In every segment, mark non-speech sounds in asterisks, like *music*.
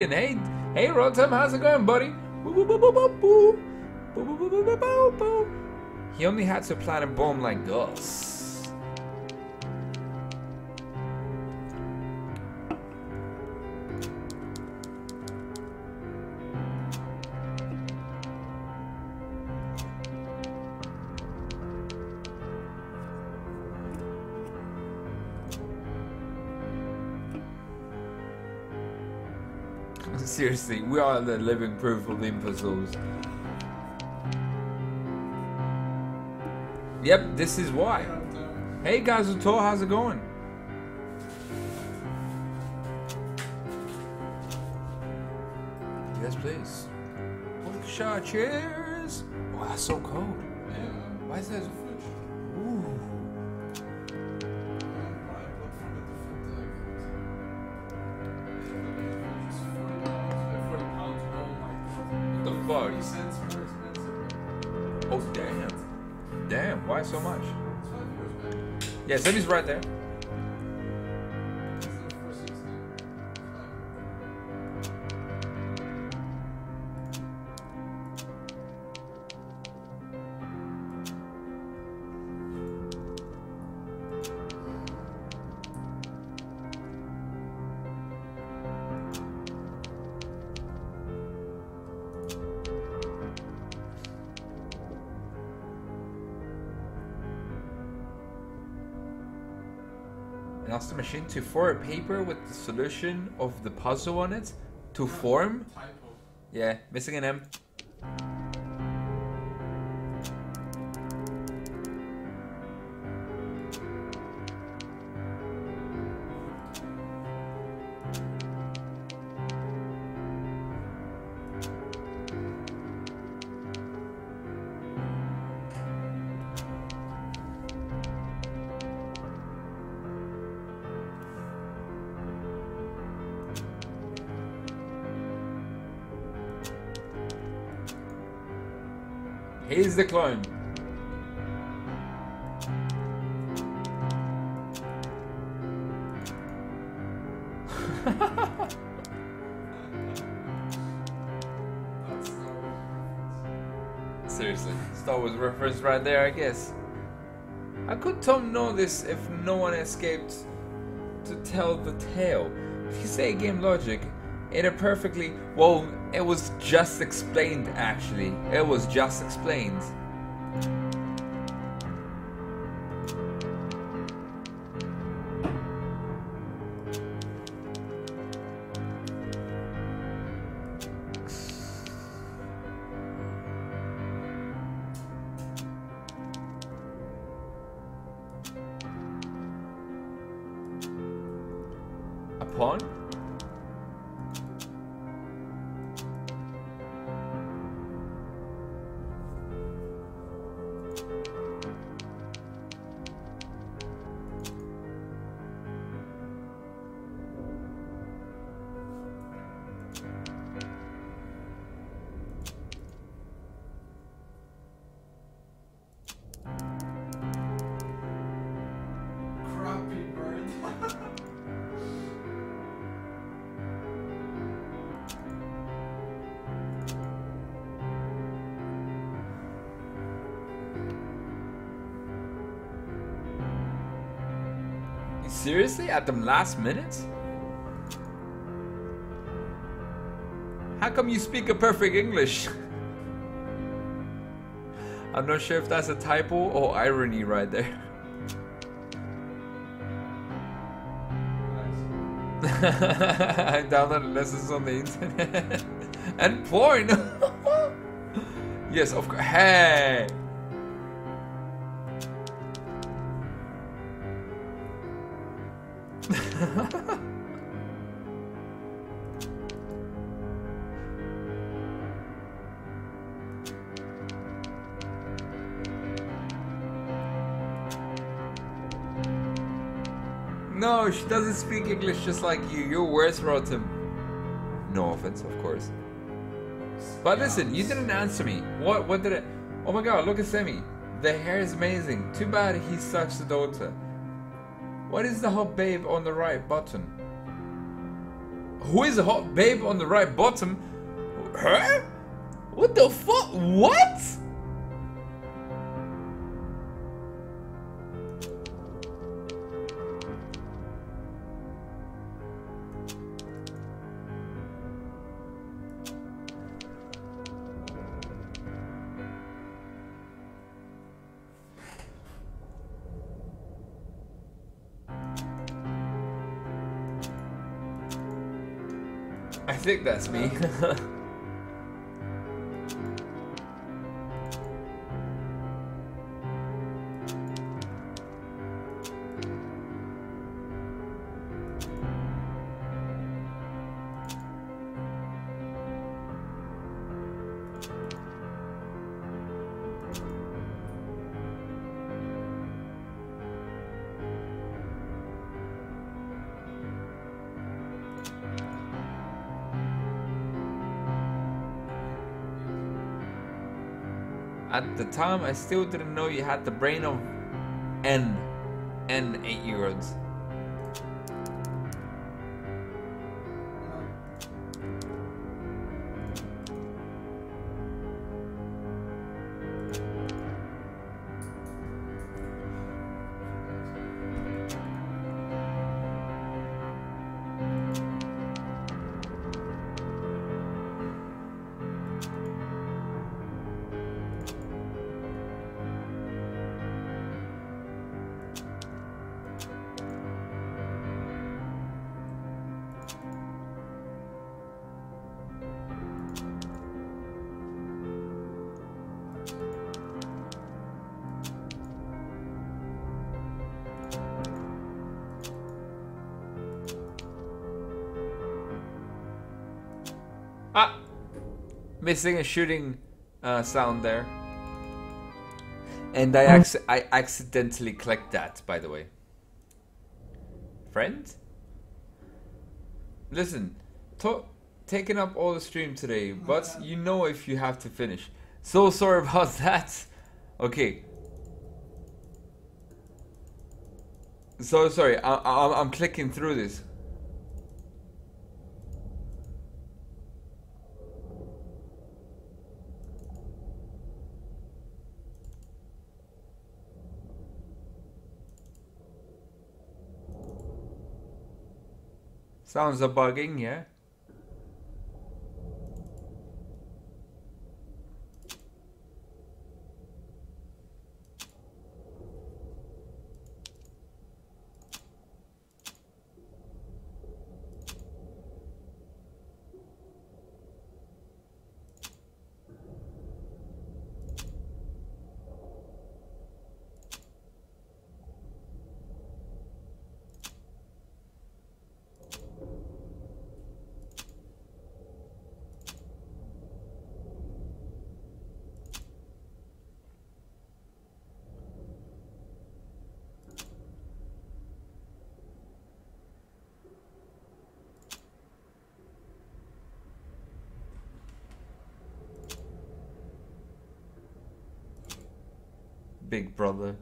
And hey, hey, Rotem, how's it going, buddy? He only had to plan a bomb like us. *laughs* Seriously, we are the living proof of imbeciles. Yep, this is why. Hey guys, Uto, how's it going? Yes, please. One shot, cheers! Oh, that's so cold. Yeah. Why is that? The fuck? Oh, damn. Damn, why so much? Yeah, Semi's right there. Ask the machine to for a paper with the solution of the puzzle on it to form. Yeah, missing an M. Here's the clone. *laughs* Seriously, Star Wars reference right there, I guess. How could Tom know this if no one escaped to tell the tale? If you say game logic, it are perfectly well. It was just explained. Actually, it was just explained. A Seriously? At the last minute? How come you speak a perfect English? *laughs* I'm not sure if that's a typo or irony right there. *laughs* I downloaded lessons on the internet. *laughs* and porn! yes, of course. Hey! No, she doesn't speak English just like you. You're worse, Rotem. No offense, of course. But listen, you didn't answer me. What? What did it? Oh my God! Look at Semi. The hair is amazing. Too bad he sucks the daughter. What is the hot babe on the right button? Who is the hot babe on the right bottom? Her? What the fuck? What? I think that's me. *laughs* At the time, I still didn't know you had the brain of N. N eight year olds. Missing a shooting uh, sound there. And I, acc- I accidentally clicked that, by the way. Friend? Listen, to- taking up all the stream today, but you know if you have to finish. So sorry *laughs* about that. Okay. So sorry, I- I- I'm clicking through this. Sounds a bugging, yeah? Big brother.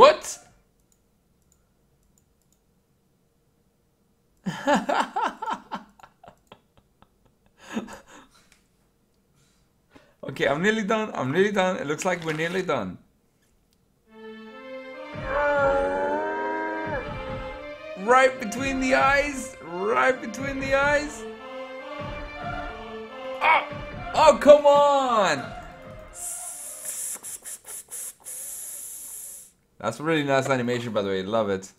What? okay, I'm nearly done. I'm nearly done. It looks like we're nearly done. Right between the eyes. Right between the eyes. Oh, oh come on. That's a really nice animation, by the way. Love it.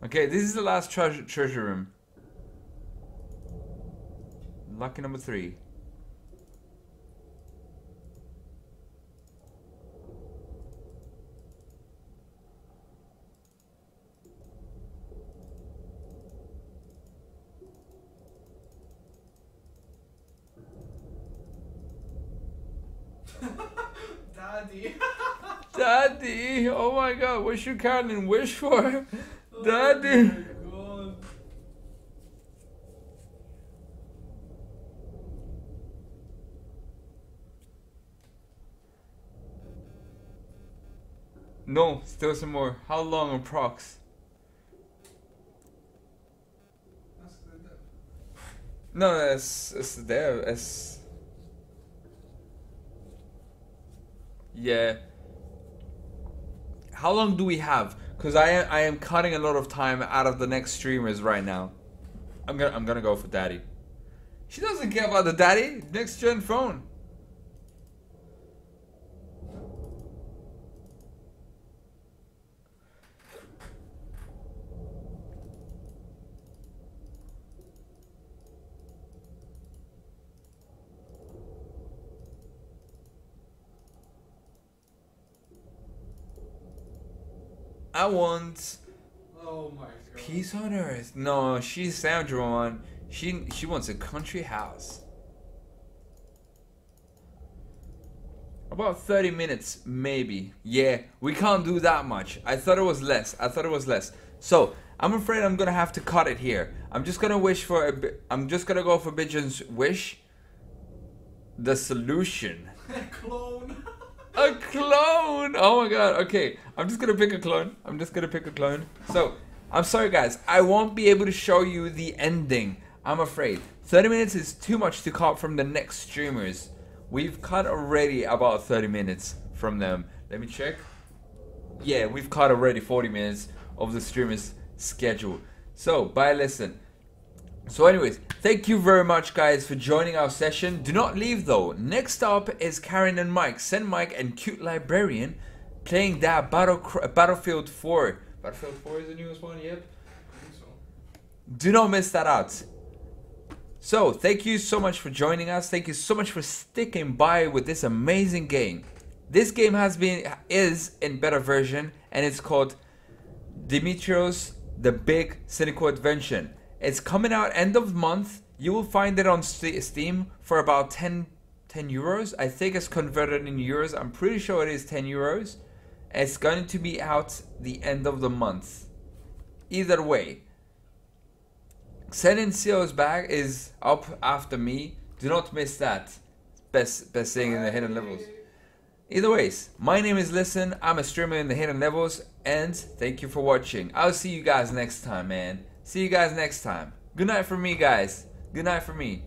Okay, this is the last treasure, treasure room. Lucky number three. *laughs* Daddy. Daddy! Oh my god, what should Carolyn wish for? *laughs* Daddy! No, still some more. How long approx? No, it's it's there. It's yeah. How long do we have? Cause I am I am cutting a lot of time out of the next streamers right now. I'm gonna I'm gonna go for daddy. She doesn't care about the daddy next gen phone. I want Oh my god. peace on earth. No, she's Sandra on. She she wants a country house. About 30 minutes, maybe. Yeah, we can't do that much. I thought it was less. I thought it was less. So, I'm afraid I'm gonna have to cut it here. I'm just gonna wish for a bi- I'm just gonna go for Bjorn's wish. The solution. *laughs* Clone. A clone! Oh my god, okay. I'm just gonna pick a clone. I'm just gonna pick a clone. So, I'm sorry guys, I won't be able to show you the ending. I'm afraid. 30 minutes is too much to cut from the next streamers. We've cut already about 30 minutes from them. Let me check. Yeah, we've cut already 40 minutes of the streamers schedule. So, bye listen. So, anyways, thank you very much, guys, for joining our session. Do not leave though. Next up is Karen and Mike, Send Mike and Cute Librarian, playing that Battle Battlefield 4. Battlefield 4 is the newest one. Yep. So. Do not miss that out. So, thank you so much for joining us. Thank you so much for sticking by with this amazing game. This game has been is in beta version and it's called Demetrios the Big Cynical Adventure. It's coming out end of month. You will find it on Steam for about 10, 10 euros. I think it's converted in euros. I'm pretty sure it is 10 euros. It's going to be out the end of the month. Either way, Sending Seal's back is up after me. Do not miss that. Best best thing in the hidden levels. Either ways, my name is Liisn. I'm a streamer in the hidden levels, and thank you for watching. I'll see you guys next time, man. See you guys next time. Good night for me, guys. Good night for me.